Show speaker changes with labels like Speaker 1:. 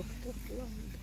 Speaker 1: look at the blonde.